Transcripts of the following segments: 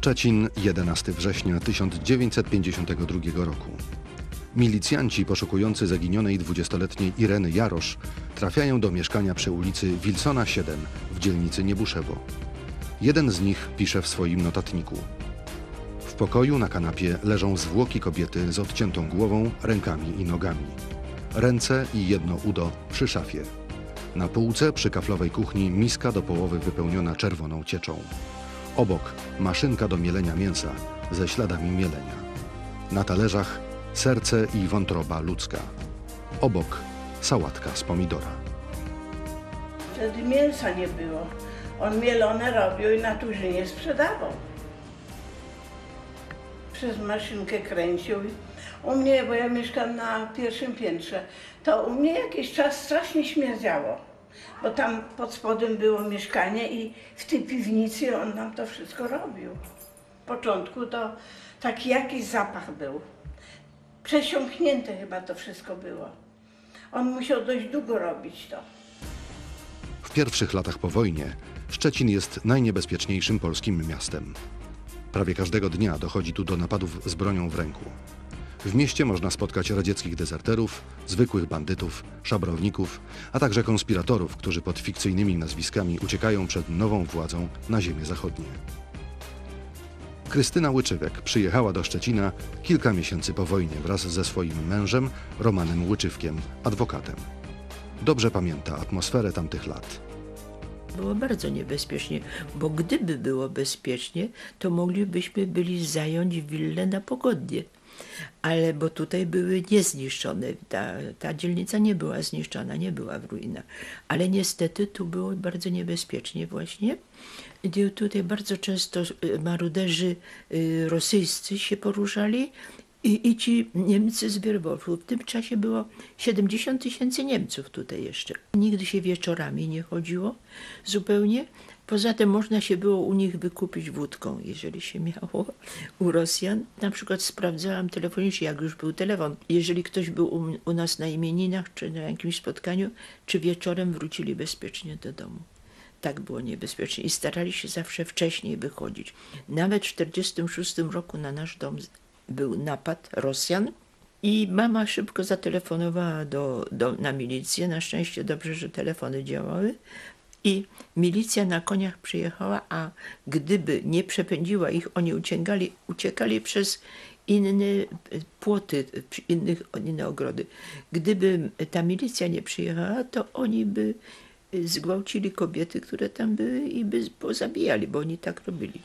Szczecin, 11 września 1952 roku. Milicjanci poszukujący zaginionej 20-letniej Ireny Jarosz trafiają do mieszkania przy ulicy Wilsona 7 w dzielnicy Niebuszewo. Jeden z nich pisze w swoim notatniku. W pokoju na kanapie leżą zwłoki kobiety z odciętą głową, rękami i nogami. Ręce i jedno udo przy szafie. Na półce przy kaflowej kuchni miska do połowy wypełniona czerwoną cieczą. Obok maszynka do mielenia mięsa ze śladami mielenia. Na talerzach serce i wątroba ludzka. Obok sałatka z pomidora. Wtedy mięsa nie było. On mielone robił i na tużynie sprzedawał. Przez maszynkę kręcił. U mnie, bo ja mieszkam na pierwszym piętrze, to u mnie jakiś czas strasznie śmierdziało. Bo tam pod spodem było mieszkanie i w tej piwnicy on nam to wszystko robił. W początku to taki jakiś zapach był. Przesiąknięte chyba to wszystko było. On musiał dość długo robić to. W pierwszych latach po wojnie Szczecin jest najniebezpieczniejszym polskim miastem. Prawie każdego dnia dochodzi tu do napadów z bronią w ręku. W mieście można spotkać radzieckich dezerterów, zwykłych bandytów, szabrowników, a także konspiratorów, którzy pod fikcyjnymi nazwiskami uciekają przed nową władzą na ziemię zachodnie. Krystyna Łyczywek przyjechała do Szczecina kilka miesięcy po wojnie wraz ze swoim mężem Romanem Łyczywkiem, adwokatem. Dobrze pamięta atmosferę tamtych lat. Było bardzo niebezpiecznie, bo gdyby było bezpiecznie, to moglibyśmy byli zająć willę na pogodnie. Ale bo tutaj były niezniszczone, ta, ta dzielnica nie była zniszczona, nie była w ruinach. Ale niestety tu było bardzo niebezpiecznie właśnie. Tutaj bardzo często y, maruderzy y, rosyjscy się poruszali i, i ci Niemcy z Wierwolfu. W tym czasie było 70 tysięcy Niemców tutaj jeszcze. Nigdy się wieczorami nie chodziło zupełnie. Poza tym można się było u nich wykupić wódką, jeżeli się miało u Rosjan. Na przykład sprawdzałam telefonicznie, jak już był telefon, jeżeli ktoś był u, u nas na imieninach czy na jakimś spotkaniu, czy wieczorem wrócili bezpiecznie do domu. Tak było niebezpiecznie i starali się zawsze wcześniej wychodzić. Nawet w 1946 roku na nasz dom był napad Rosjan i mama szybko zatelefonowała do, do, na milicję. Na szczęście dobrze, że telefony działały. I milicja na koniach przyjechała, a gdyby nie przepędziła ich, oni uciekali, uciekali przez inne płoty, innych, inne ogrody. Gdyby ta milicja nie przyjechała, to oni by zgwałcili kobiety, które tam były i by pozabijali, bo oni tak robili.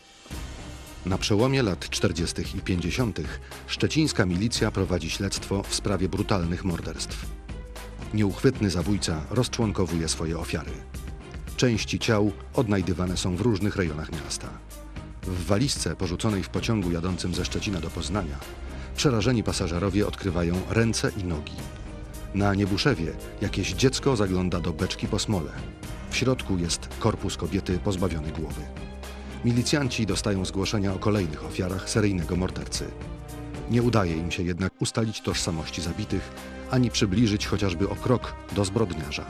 Na przełomie lat 40. i 50. szczecińska milicja prowadzi śledztwo w sprawie brutalnych morderstw. Nieuchwytny zabójca rozczłonkowuje swoje ofiary. Części ciał odnajdywane są w różnych rejonach miasta. W walizce porzuconej w pociągu jadącym ze Szczecina do Poznania przerażeni pasażerowie odkrywają ręce i nogi. Na Niebuszewie jakieś dziecko zagląda do beczki po smole. W środku jest korpus kobiety pozbawiony głowy. Milicjanci dostają zgłoszenia o kolejnych ofiarach seryjnego mordercy. Nie udaje im się jednak ustalić tożsamości zabitych, ani przybliżyć chociażby o krok do zbrodniarza.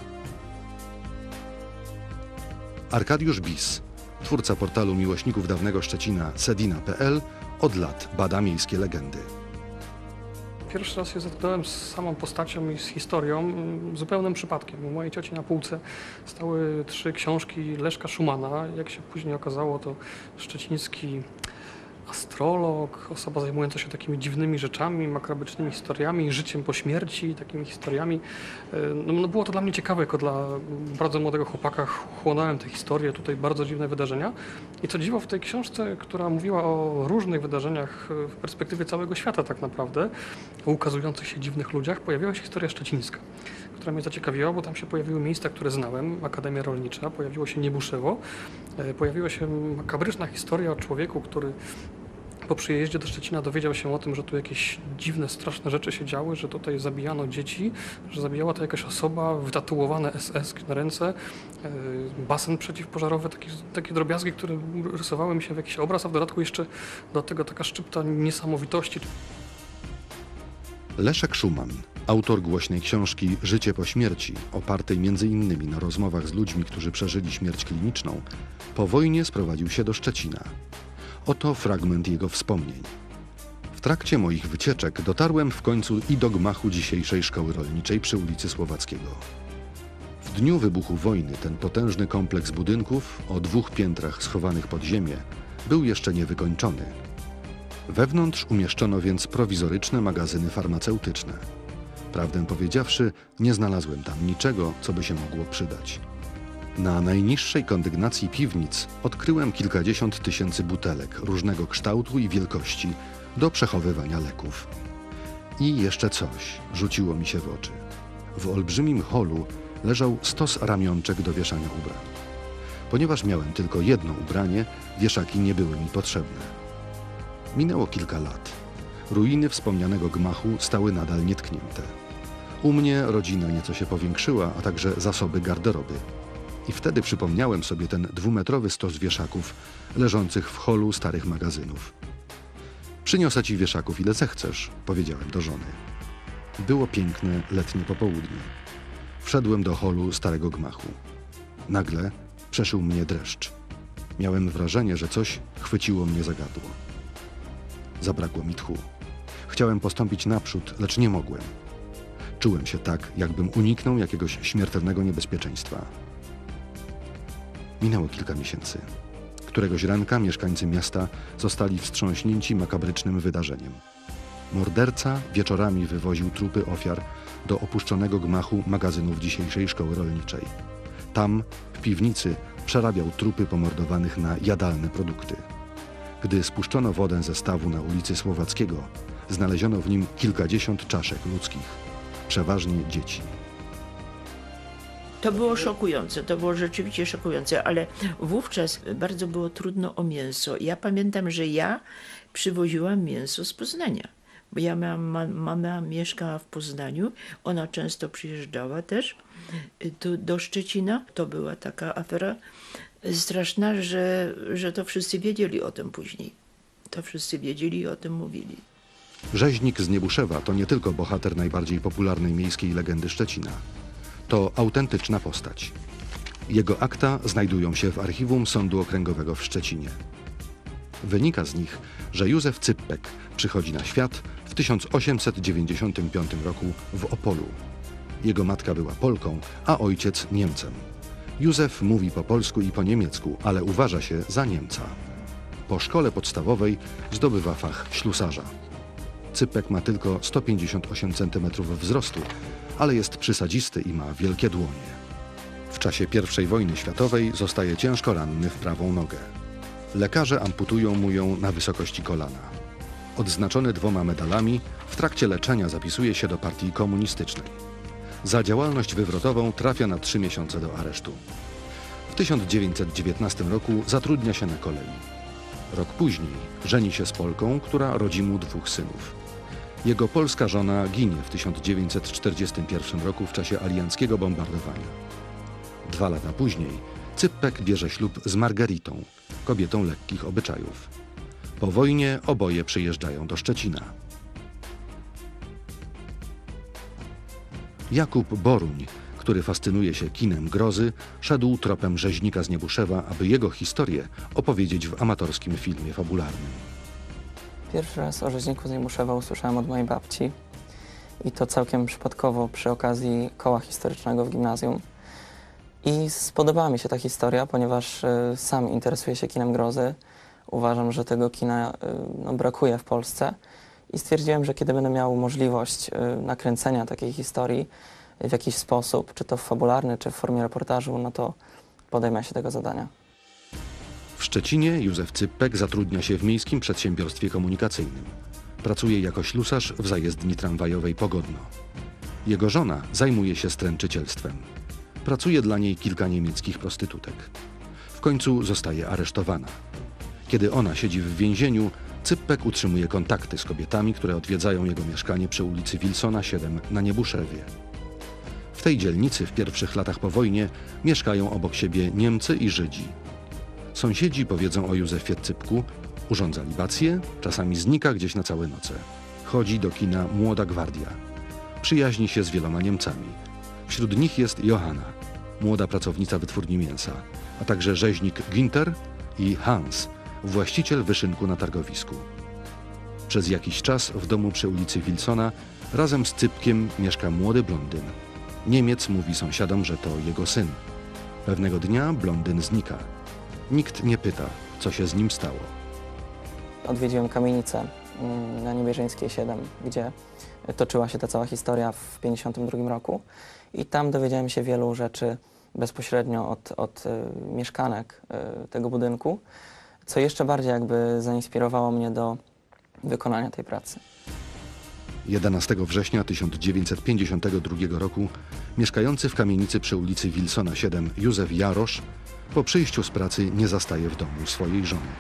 Arkadiusz Bis, twórca portalu miłośników dawnego Szczecina Sedina.pl, od lat bada miejskie legendy. Pierwszy raz się zetknąłem z samą postacią i z historią zupełnym przypadkiem. U mojej cioci na półce stały trzy książki Leszka Szumana. Jak się później okazało, to szczeciński astrolog, osoba zajmująca się takimi dziwnymi rzeczami, makabrycznymi historiami, życiem po śmierci, takimi historiami. E, no, no było to dla mnie ciekawe, jako dla bardzo młodego chłopaka chłonąłem te historie, tutaj bardzo dziwne wydarzenia. I co dziwo w tej książce, która mówiła o różnych wydarzeniach w perspektywie całego świata tak naprawdę, o ukazujących się dziwnych ludziach, pojawiła się historia szczecińska która mnie zaciekawiła, bo tam się pojawiły miejsca, które znałem, Akademia Rolnicza, pojawiło się Niebuszewo, e, pojawiła się makabryczna historia o człowieku, który po przyjeździe do Szczecina dowiedział się o tym, że tu jakieś dziwne, straszne rzeczy się działy, że tutaj zabijano dzieci, że zabijała to jakaś osoba, wytatuowane SS na ręce, e, basen przeciwpożarowy, takie, takie drobiazgi, które rysowały mi się w jakiś obraz, a w dodatku jeszcze do tego taka szczypta niesamowitości. Leszek Szuman, autor głośnej książki Życie po śmierci, opartej m.in. na rozmowach z ludźmi, którzy przeżyli śmierć kliniczną, po wojnie sprowadził się do Szczecina. Oto fragment jego wspomnień. W trakcie moich wycieczek dotarłem w końcu i do gmachu dzisiejszej szkoły rolniczej przy ulicy Słowackiego. W dniu wybuchu wojny ten potężny kompleks budynków o dwóch piętrach schowanych pod ziemię był jeszcze niewykończony. Wewnątrz umieszczono więc prowizoryczne magazyny farmaceutyczne. Prawdę powiedziawszy, nie znalazłem tam niczego, co by się mogło przydać. Na najniższej kondygnacji piwnic odkryłem kilkadziesiąt tysięcy butelek różnego kształtu i wielkości do przechowywania leków. I jeszcze coś rzuciło mi się w oczy. W olbrzymim holu leżał stos ramionczek do wieszania ubrań. Ponieważ miałem tylko jedno ubranie, wieszaki nie były mi potrzebne. Minęło kilka lat. Ruiny wspomnianego gmachu stały nadal nietknięte. U mnie rodzina nieco się powiększyła, a także zasoby garderoby. I wtedy przypomniałem sobie ten dwumetrowy stos wieszaków leżących w holu starych magazynów. Przyniosę ci wieszaków ile zechcesz, powiedziałem do żony. Było piękne letnie popołudnie. Wszedłem do holu starego gmachu. Nagle przeszył mnie dreszcz. Miałem wrażenie, że coś chwyciło mnie za gardło. Zabrakło mi tchu. Chciałem postąpić naprzód, lecz nie mogłem. Czułem się tak, jakbym uniknął jakiegoś śmiertelnego niebezpieczeństwa. Minęło kilka miesięcy. Któregoś ranka mieszkańcy miasta zostali wstrząśnięci makabrycznym wydarzeniem. Morderca wieczorami wywoził trupy ofiar do opuszczonego gmachu magazynów dzisiejszej szkoły rolniczej. Tam, w piwnicy, przerabiał trupy pomordowanych na jadalne produkty. Gdy spuszczono wodę ze stawu na ulicy Słowackiego, znaleziono w nim kilkadziesiąt czaszek ludzkich, przeważnie dzieci. To było szokujące, to było rzeczywiście szokujące, ale wówczas bardzo było trudno o mięso. Ja pamiętam, że ja przywoziłam mięso z Poznania, bo ja miałam, ma, mama mieszkała w Poznaniu, ona często przyjeżdżała też y, do, do Szczecina. To była taka afera straszna, że, że to wszyscy wiedzieli o tym później. To wszyscy wiedzieli i o tym mówili. Rzeźnik z Niebuszewa to nie tylko bohater najbardziej popularnej miejskiej legendy Szczecina. To autentyczna postać. Jego akta znajdują się w archiwum Sądu Okręgowego w Szczecinie. Wynika z nich, że Józef Cyppek przychodzi na świat w 1895 roku w Opolu. Jego matka była Polką, a ojciec Niemcem. Józef mówi po polsku i po niemiecku, ale uważa się za Niemca. Po szkole podstawowej zdobywa fach ślusarza. Cypek ma tylko 158 cm wzrostu, ale jest przysadzisty i ma wielkie dłonie. W czasie I wojny światowej zostaje ciężko ranny w prawą nogę. Lekarze amputują mu ją na wysokości kolana. Odznaczony dwoma medalami, w trakcie leczenia zapisuje się do partii komunistycznej. Za działalność wywrotową trafia na trzy miesiące do aresztu. W 1919 roku zatrudnia się na kolei. Rok później żeni się z Polką, która rodzi mu dwóch synów. Jego polska żona ginie w 1941 roku w czasie alianckiego bombardowania. Dwa lata później Cyppek bierze ślub z Margaritą, kobietą lekkich obyczajów. Po wojnie oboje przyjeżdżają do Szczecina. Jakub Boruń, który fascynuje się kinem grozy, szedł tropem rzeźnika z Niebuszewa, aby jego historię opowiedzieć w amatorskim filmie fabularnym. Pierwszy raz o rzeźniku z Niebuszewa usłyszałem od mojej babci i to całkiem przypadkowo przy okazji koła historycznego w gimnazjum. I spodobała mi się ta historia, ponieważ y, sam interesuję się kinem grozy. Uważam, że tego kina y, no, brakuje w Polsce i stwierdziłem, że kiedy będę miał możliwość y, nakręcenia takiej historii w jakiś sposób, czy to w fabularny, czy w formie reportażu, no to podejmę się tego zadania. W Szczecinie Józef Cyppek zatrudnia się w miejskim przedsiębiorstwie komunikacyjnym. Pracuje jako ślusarz w zajezdni tramwajowej Pogodno. Jego żona zajmuje się stręczycielstwem. Pracuje dla niej kilka niemieckich prostytutek. W końcu zostaje aresztowana. Kiedy ona siedzi w więzieniu, Cyppek utrzymuje kontakty z kobietami, które odwiedzają jego mieszkanie przy ulicy Wilsona 7 na Niebuszewie. W tej dzielnicy w pierwszych latach po wojnie mieszkają obok siebie Niemcy i Żydzi. Sąsiedzi powiedzą o Józefie Cypku, urządza libację, czasami znika gdzieś na całe noce. Chodzi do kina Młoda Gwardia. Przyjaźni się z wieloma Niemcami. Wśród nich jest Johanna, młoda pracownica wytwórni mięsa, a także rzeźnik Ginter i Hans, właściciel wyszynku na targowisku. Przez jakiś czas w domu przy ulicy Wilsona razem z Cypkiem mieszka młody blondyn. Niemiec mówi sąsiadom, że to jego syn. Pewnego dnia blondyn znika. Nikt nie pyta, co się z nim stało. Odwiedziłem kamienicę mm, na Niebieżyńskiej 7, gdzie toczyła się ta cała historia w 1952 roku i tam dowiedziałem się wielu rzeczy bezpośrednio od, od y, mieszkanek y, tego budynku, co jeszcze bardziej jakby zainspirowało mnie do wykonania tej pracy. 11 września 1952 roku mieszkający w kamienicy przy ulicy Wilsona 7 Józef Jarosz po przyjściu z pracy nie zastaje w domu swojej żony.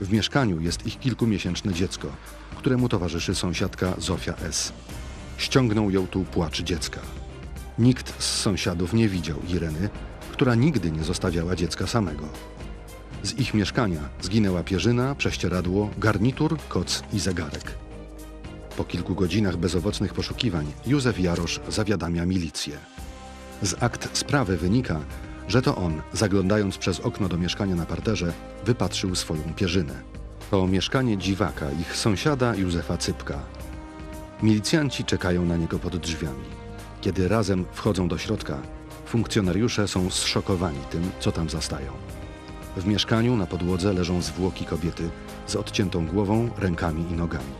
W mieszkaniu jest ich kilkumiesięczne dziecko, któremu towarzyszy sąsiadka Zofia S. Ściągnął ją tu płacz dziecka. Nikt z sąsiadów nie widział Ireny, która nigdy nie zostawiała dziecka samego. Z ich mieszkania zginęła pierzyna, prześcieradło, garnitur, koc i zegarek. Po kilku godzinach bezowocnych poszukiwań Józef Jarosz zawiadamia milicję. Z akt sprawy wynika, że to on, zaglądając przez okno do mieszkania na parterze, wypatrzył swoją pierzynę. To mieszkanie dziwaka, ich sąsiada Józefa Cypka. Milicjanci czekają na niego pod drzwiami. Kiedy razem wchodzą do środka, funkcjonariusze są zszokowani tym, co tam zastają. W mieszkaniu na podłodze leżą zwłoki kobiety z odciętą głową, rękami i nogami.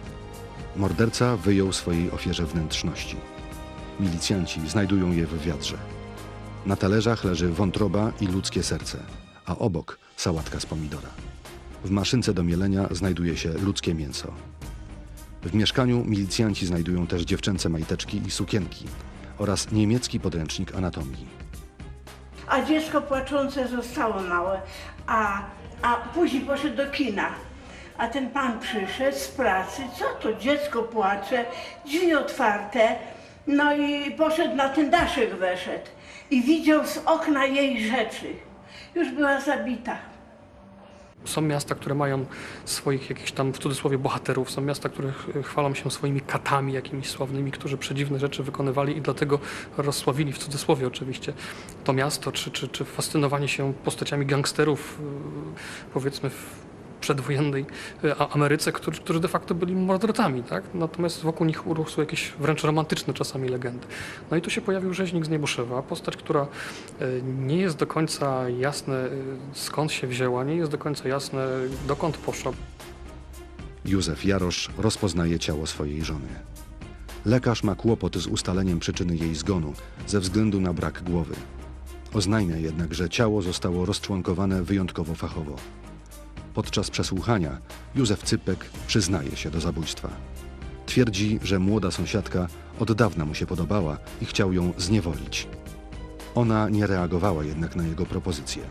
Morderca wyjął swojej ofierze wnętrzności. Milicjanci znajdują je w wiadrze. Na talerzach leży wątroba i ludzkie serce, a obok sałatka z pomidora. W maszynce do mielenia znajduje się ludzkie mięso. W mieszkaniu milicjanci znajdują też dziewczęce majteczki i sukienki oraz niemiecki podręcznik anatomii. A dziecko płaczące zostało małe, a, a później poszedł do kina. A ten pan przyszedł z pracy, co to dziecko płacze, drzwi otwarte, no i poszedł na ten daszek weszedł i widział z okna jej rzeczy. Już była zabita. Są miasta, które mają swoich jakichś tam w cudzysłowie bohaterów, są miasta, które ch- chwalą się swoimi katami jakimiś sławnymi, którzy przedziwne rzeczy wykonywali i dlatego rozsławili w cudzysłowie oczywiście to miasto, czy, czy, czy fascynowanie się postaciami gangsterów, yy, powiedzmy w przedwojennej A- Ameryce, którzy, którzy de facto byli mordercami, tak? Natomiast wokół nich urosły jakieś wręcz romantyczne czasami legendy. No i tu się pojawił rzeźnik z Niebuszewa, postać, która y, nie jest do końca jasne y, skąd się wzięła, nie jest do końca jasne dokąd poszła. Józef Jarosz rozpoznaje ciało swojej żony. Lekarz ma kłopot z ustaleniem przyczyny jej zgonu ze względu na brak głowy. Oznajmia jednak, że ciało zostało rozczłonkowane wyjątkowo fachowo. Podczas przesłuchania Józef Cypek przyznaje się do zabójstwa. Twierdzi, że młoda sąsiadka od dawna mu się podobała i chciał ją zniewolić. Ona nie reagowała jednak na jego propozycję.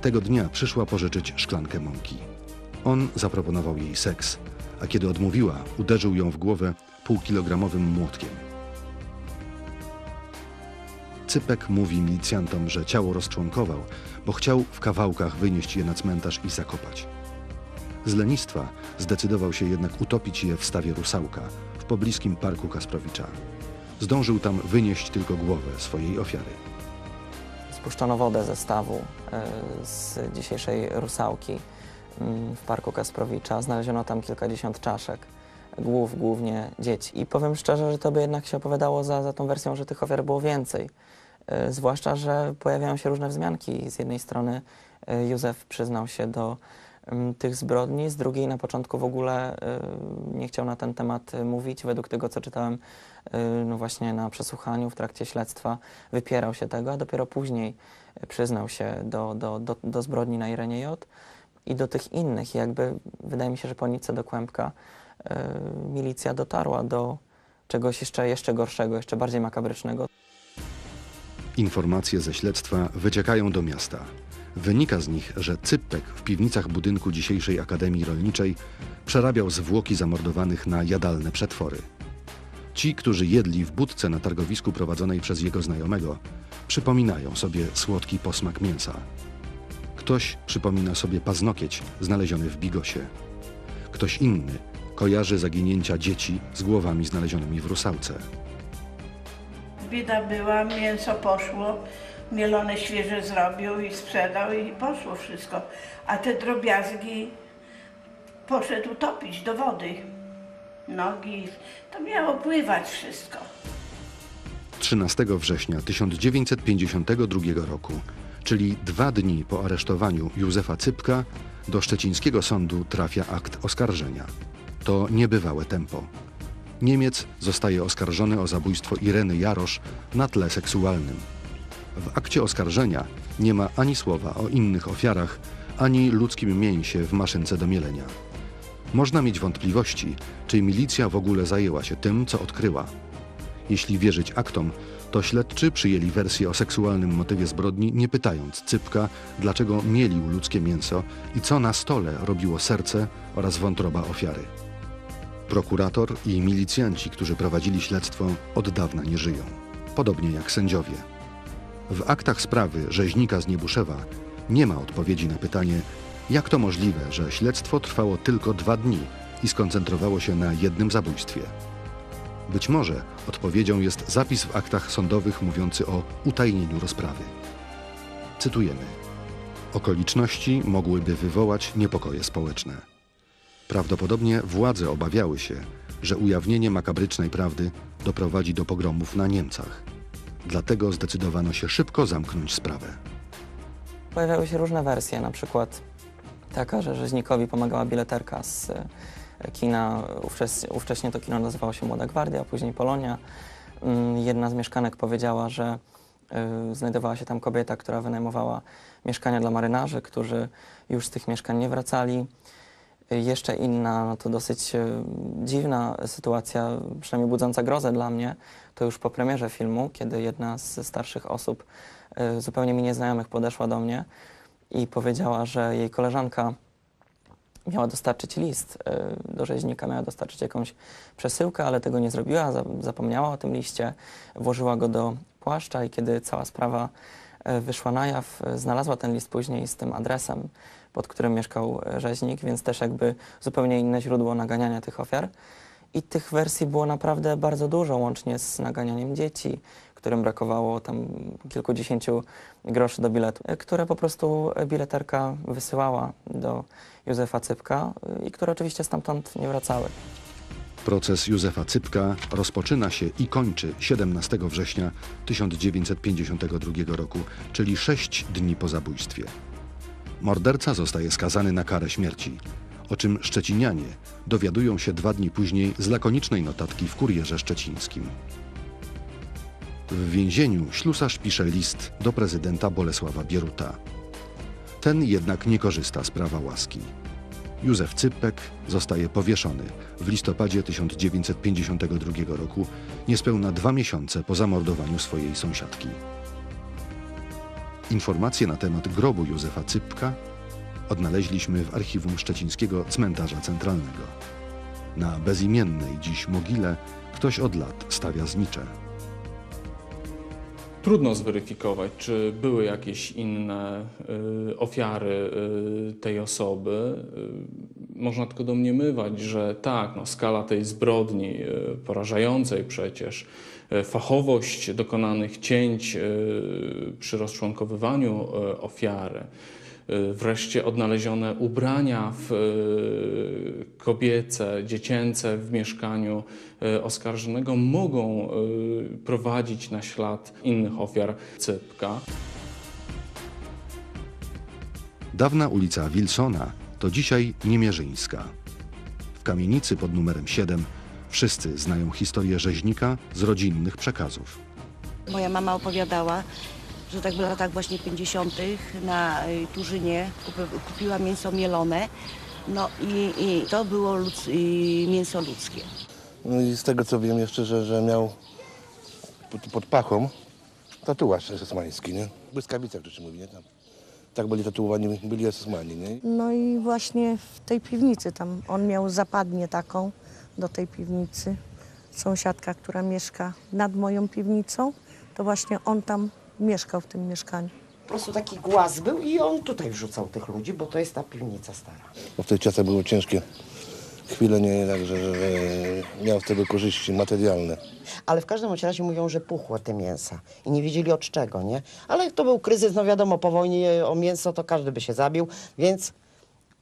Tego dnia przyszła pożyczyć szklankę mąki. On zaproponował jej seks, a kiedy odmówiła, uderzył ją w głowę półkilogramowym młotkiem. Cypek mówi milicjantom, że ciało rozczłonkował, bo chciał w kawałkach wynieść je na cmentarz i zakopać. Z lenistwa zdecydował się jednak utopić je w stawie Rusałka, w pobliskim parku Kasprowicza. Zdążył tam wynieść tylko głowę swojej ofiary. Spuszczono wodę ze stawu e, z dzisiejszej Rusałki mm, w parku Kasprowicza. Znaleziono tam kilkadziesiąt czaszek, głów głównie dzieci. I powiem szczerze, że to by jednak się opowiadało za, za tą wersją, że tych ofiar było więcej. E, Zwłaszcza, że pojawiają się różne wzmianki. Z jednej strony e, Józef przyznał się do mm, tych zbrodni, z drugiej na początku w ogóle e, nie chciał na ten temat mówić. Według tego, co czytałem no właśnie na przesłuchaniu w trakcie śledztwa, wypierał się tego, a dopiero później przyznał się do, do, do, do zbrodni na Irenie J. I do tych innych. Jakby wydaje mi się, że po nitce do kłębka milicja dotarła do czegoś jeszcze, jeszcze gorszego, jeszcze bardziej makabrycznego. Informacje ze śledztwa wyciekają do miasta. Wynika z nich, że Cyppek w piwnicach budynku dzisiejszej Akademii Rolniczej przerabiał zwłoki zamordowanych na jadalne przetwory. Ci, którzy jedli w budce na targowisku prowadzonej przez jego znajomego, przypominają sobie słodki posmak mięsa. Ktoś przypomina sobie paznokieć znaleziony w bigosie. Ktoś inny kojarzy zaginięcia dzieci z głowami znalezionymi w rusałce. Bieda była, mięso poszło, mielone świeże zrobił i sprzedał i poszło wszystko. A te drobiazgi poszedł topić do wody. Nogi, to miało pływać wszystko. 13 września 1952 roku, czyli dwa dni po aresztowaniu Józefa Cypka, do szczecińskiego sądu trafia akt oskarżenia. To niebywałe tempo. Niemiec zostaje oskarżony o zabójstwo Ireny Jarosz na tle seksualnym. W akcie oskarżenia nie ma ani słowa o innych ofiarach, ani ludzkim mięsie w maszynce do mielenia. Można mieć wątpliwości, czy milicja w ogóle zajęła się tym, co odkryła. Jeśli wierzyć aktom, to śledczy przyjęli wersję o seksualnym motywie zbrodni, nie pytając Cypka, dlaczego mielił ludzkie mięso i co na stole robiło serce oraz wątroba ofiary. Prokurator i milicjanci, którzy prowadzili śledztwo, od dawna nie żyją. Podobnie jak sędziowie. W aktach sprawy rzeźnika z Niebuszewa nie ma odpowiedzi na pytanie, jak to możliwe, że śledztwo trwało tylko dwa dni i skoncentrowało się na jednym zabójstwie. Być może odpowiedzią jest zapis w aktach sądowych mówiący o utajnieniu rozprawy. Cytujemy: Okoliczności mogłyby wywołać niepokoje społeczne. Prawdopodobnie władze obawiały się, że ujawnienie makabrycznej prawdy doprowadzi do pogromów na Niemcach. Dlatego zdecydowano się szybko zamknąć sprawę. Pojawiały się różne wersje, na przykład taka, że rzeźnikowi pomagała bileterka z e, kina, ówcześnie to kino nazywało się Młoda Gwardia, a później Polonia. Mm, Jedna z mieszkanek powiedziała, że y, znajdowała się tam kobieta, która wynajmowała mieszkania dla marynarzy, którzy już z tych mieszkań nie wracali. Jeszcze inna, no to dosyć y, dziwna sytuacja, przynajmniej budząca grozę dla mnie, to już po premierze filmu, kiedy jedna z starszych osób, y, zupełnie mi nieznajomych, podeszła do mnie i powiedziała, że jej koleżanka miała dostarczyć list y, do rzeźnika, miała dostarczyć jakąś przesyłkę, ale tego nie zrobiła, za- zapomniała o tym liście, włożyła go do płaszcza i kiedy cała sprawa wyszła na jaw, y, znalazła ten list później z tym adresem, pod którym mieszkał y, rzeźnik, więc też jakby zupełnie inne źródło naganiania tych ofiar. I tych wersji było naprawdę bardzo dużo, łącznie z naganianiem dzieci, którym brakowało tam kilkudziesięciu groszy do biletu, które po prostu bileterka wysyłała do Józefa Cypka i które oczywiście stamtąd nie wracały. Proces Józefa Cypka rozpoczyna się i kończy 17 września 1952 roku, czyli sześć dni po zabójstwie. Morderca zostaje skazany na karę śmierci, o czym szczecinianie dowiadują się dwa dni później z lakonicznej notatki w kurierze szczecińskim. W więzieniu ślusarz pisze list do prezydenta Bolesława Bieruta. Ten jednak nie korzysta z prawa łaski. Józef Cypek zostaje powieszony w listopadzie 1952 roku, niespełna dwa miesiące po zamordowaniu swojej sąsiadki. Informacje na temat grobu Józefa Cypka odnaleźliśmy w archiwum szczecińskiego cmentarza centralnego. Na bezimiennej dziś mogile ktoś od lat stawia znicze. Trudno zweryfikować, czy były jakieś inne y, ofiary y, tej osoby. Y, można tylko domniemywać, że tak, no, skala tej zbrodni, porażającej przecież, fachowość dokonanych cięć przy rozczłonkowywaniu ofiary, wreszcie odnalezione ubrania w, y, kobiece, dziecięce w mieszkaniu y, oskarżonego mogą y, prowadzić na ślad innych ofiar Cypka. Dawna ulica Wilsona to dzisiaj Niemierzyńska. W kamienicy pod numerem 7 wszyscy znają historię rzeźnika z rodzinnych przekazów. Moja mama opowiadała, że tak w latach właśnie 50. na y, Turzynie kupi- kupiła mięso mielone. No i, i to było ludz, y, mięso ludzkie. No i z tego co wiem jeszcze, że, że miał pod, pod pachą tatuaż esesmański, nie? Błyskawica, jak to się mówi, nie? Tam. Tak byli tatuowani, byli esesmani, nie? No i właśnie w tej piwnicy tam on miał zapadnię taką do tej piwnicy. Sąsiadka, która mieszka nad moją piwnicą, to właśnie on tam mieszkał w tym mieszkaniu. Po prostu taki głaz był i on tutaj wrzucał tych ludzi, bo to jest ta piwnica stara. Bo w tych czasach były ciężkie chwile, nie? Także, że, że miał z tego korzyści materialne. Ale w każdym bądź razie mówią, że puchło te mięsa i nie wiedzieli od czego, nie? Ale to był kryzys, no wiadomo, po wojnie o mięso to każdy by się zabił, więc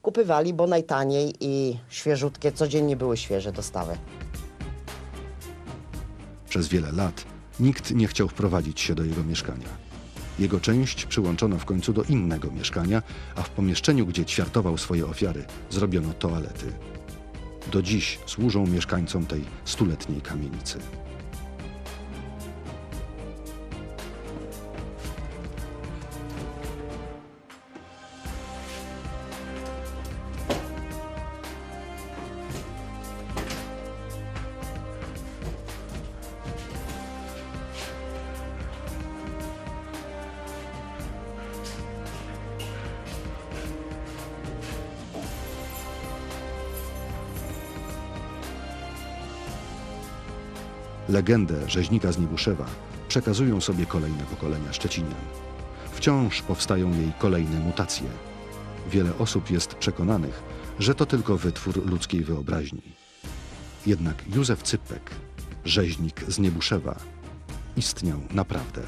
kupywali, bo najtaniej i świeżutkie, codziennie były świeże dostawy. Przez wiele lat nikt nie chciał wprowadzić się do jego mieszkania. Jego część przyłączono w końcu do innego mieszkania, a w pomieszczeniu, gdzie ćwiartował swoje ofiary, zrobiono toalety. Do dziś służą mieszkańcom tej stuletniej kamienicy. Legendę rzeźnika z Niebuszewa przekazują sobie kolejne pokolenia Szczecinian. Wciąż powstają jej kolejne mutacje. Wiele osób jest przekonanych, że to tylko wytwór ludzkiej wyobraźni. Jednak Józef Cypek, rzeźnik z Niebuszewa, istniał naprawdę.